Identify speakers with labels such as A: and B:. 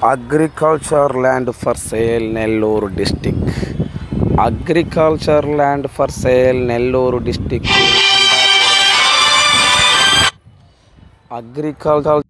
A: Agriculture land for sale, Nellore district. Agriculture land for sale, Nellore district. Agriculture